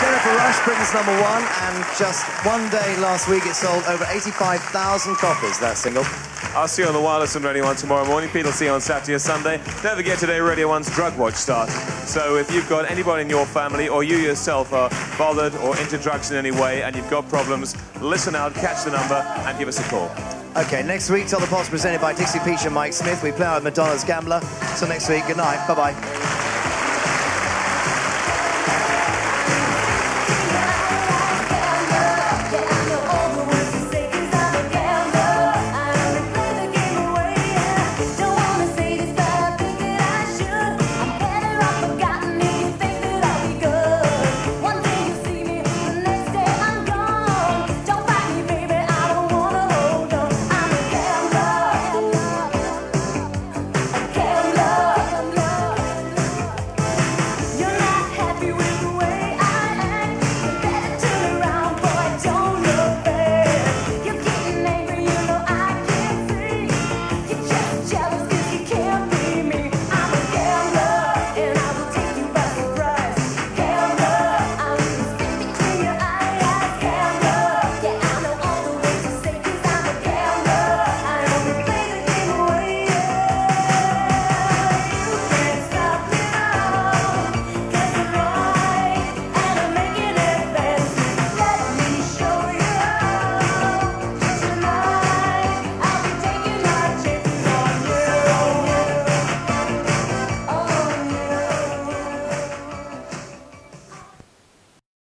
Jennifer Rush, Britain's number one, and just one day last week it sold over 85,000 copies, that single. I'll see you on the wireless and Radio 1 tomorrow morning. Pete will see you on Saturday or Sunday. Don't forget today, Radio 1's Drug Watch starts. So if you've got anybody in your family or you yourself are bothered or into drugs in any way and you've got problems, listen out, catch the number, and give us a call. Okay, next week, Top the Pops presented by Dixie Peach and Mike Smith. We play out Madonna's Gambler. Till next week, good night. Bye-bye.